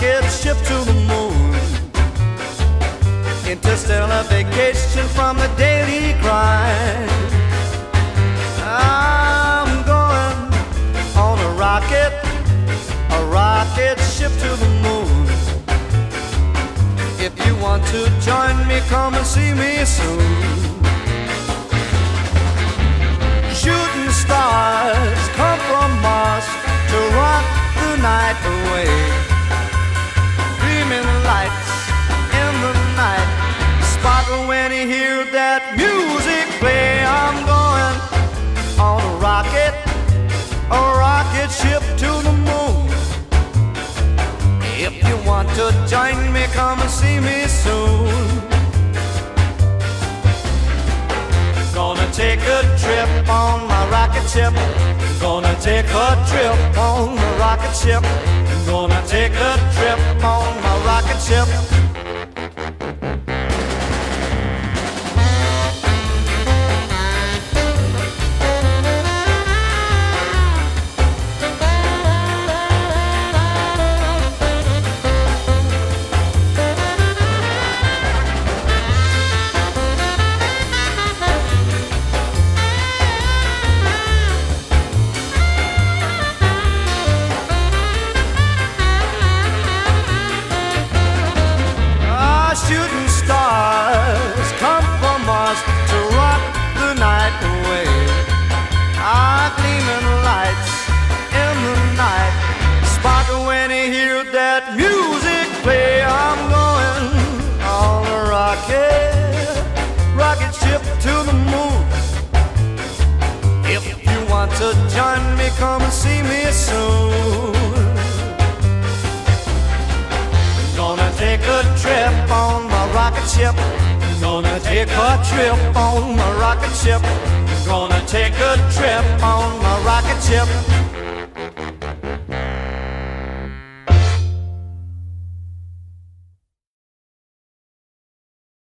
rocket ship to the moon. Interstellar vacation from the daily grind. I'm going on a rocket, a rocket ship to the moon. If you want to join me, come and see me soon. That music play. I'm going on a rocket, a rocket ship to the moon. If you want to join me, come and see me soon. Gonna take a trip on my rocket ship. Gonna take a trip on the rocket ship. Gonna take a trip on that music play. I'm going on a rocket, rocket ship to the moon. If you want to join me, come and see me soon. Gonna take a trip on my rocket ship. Gonna take a trip on my rocket ship. Gonna take a trip on my rocket ship.